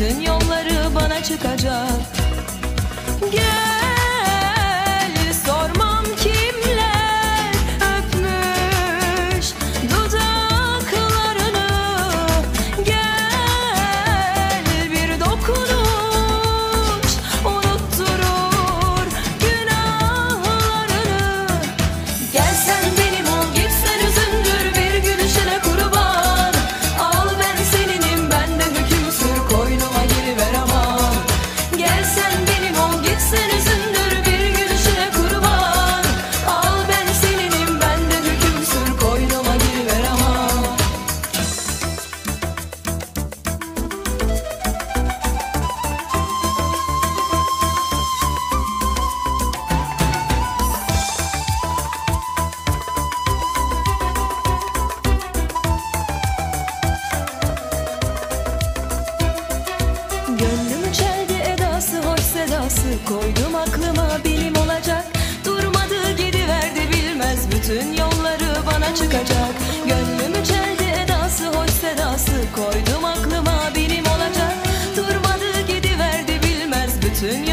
Bütün yolları bana çıkacak. Koydum aklıma benim olacak. Durmadı gidiverdi bilmez. Bütün yolları bana çıkacak. Gönlümü çeldi edası hoş sedası. Koydum aklıma benim olacak. Durmadı gidiverdi bilmez. Bütün